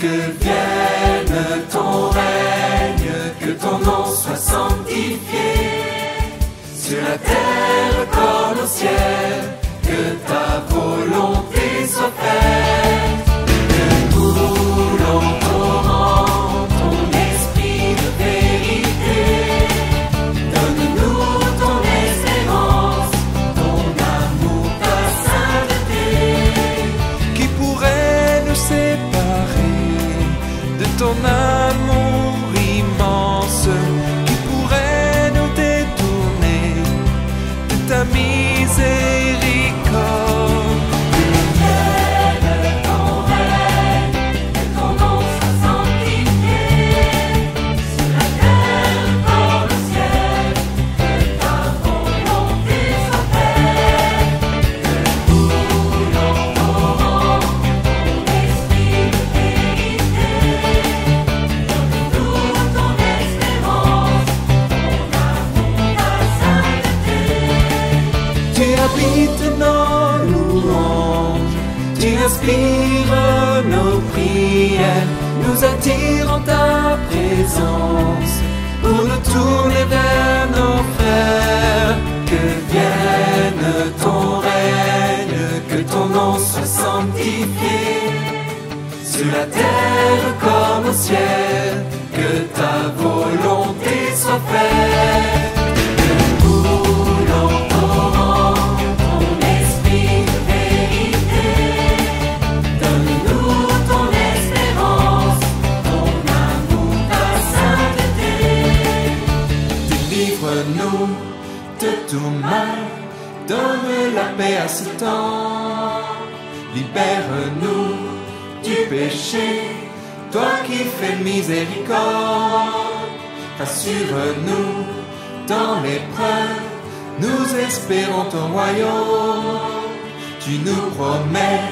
Que vienne ton règne, que ton nom soit sanctifié sur la terre comme au ciel, ton amour habites nos louanges, tu inspires nos prières, nous attires en ta présence pour nous tourner vers nos frères. Que vienne ton règne, que ton nom soit sanctifié sur la terre comme au ciel, que ta volonté soit faite. Tout mal, donne la paix à ce temps. Libère-nous du péché, toi qui fais miséricorde. Assure-nous dans l'épreuve, nous espérons ton royaume. Tu nous promets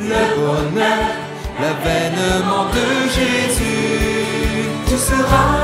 le bonheur, l'avènement de Jésus. Tu seras